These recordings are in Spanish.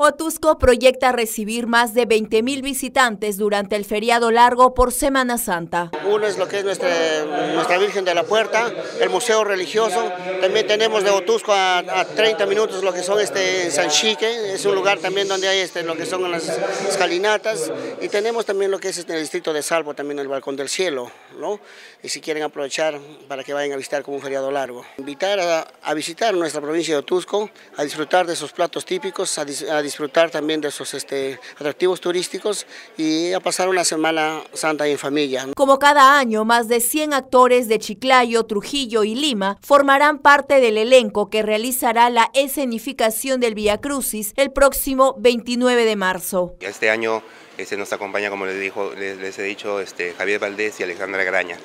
Otusco proyecta recibir más de 20.000 visitantes durante el feriado largo por Semana Santa. Uno es lo que es nuestra, Virgen de la Puerta, el Museo Religioso. También tenemos de Otusco a, 30 minutos lo que son este, San Chique, es un lugar también donde hay este, lo que son las escalinatas. Y tenemos también lo que es este, el distrito de Salvo, también el Balcón del Cielo. ¿no? Y si quieren aprovechar para que vayan a visitar como un feriado largo. Invitar a, a visitar nuestra provincia de Otusco, a disfrutar de sus platos típicos, a, a disfrutar también de esos este, atractivos turísticos y a pasar una Semana Santa en familia. Como cada año, más de 100 actores de Chiclayo, Trujillo y Lima formarán parte del elenco que realizará la escenificación del Via Crucis el próximo 29 de marzo. Este año este, nos acompaña, como les, dijo, les, he dicho, este, Javier Valdés y Alexandra Graña.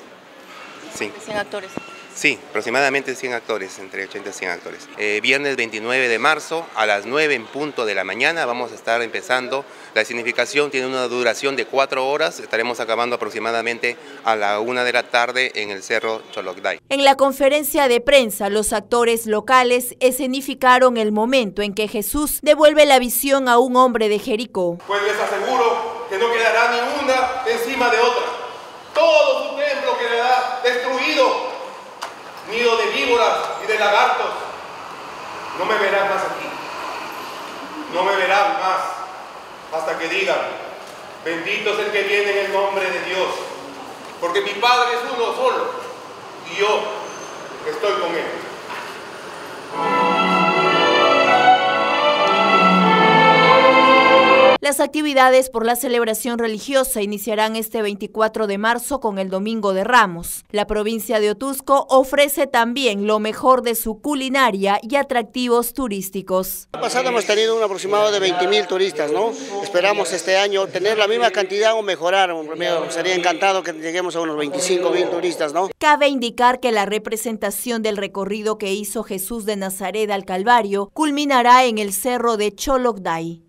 Sí. 100 actores. Sí, aproximadamente 100 actores, entre 80 y 100 actores. Eh, viernes 29 de marzo a las 9 en punto de la mañana vamos a estar empezando. La significación tiene una duración de 4 horas, estaremos acabando aproximadamente a la 1 de la tarde en el Cerro Cholocday. En la conferencia de prensa, los actores locales escenificaron el momento en que Jesús devuelve la visión a un hombre de Jericó. Pues les aseguro que no quedará ni una encima de otra. Todo su templo quedará destruido nido de víboras y de lagartos. No me verán más aquí. No me verán más hasta que digan, bendito es el que viene en el nombre de Dios, porque mi Padre es uno solo y yo estoy con él. Actividades por la celebración religiosa iniciarán este 24 de marzo con el Domingo de Ramos. La provincia de Otusco ofrece también lo mejor de su culinaria y atractivos turísticos. El pasado hemos tenido un aproximado de 20 mil turistas, ¿no? Esperamos este año tener la misma cantidad o mejorar. Sería encantado que lleguemos a unos 25 mil turistas, ¿no? Cabe indicar que la representación del recorrido que hizo Jesús de Nazaret al Calvario culminará en el cerro de Cholocday.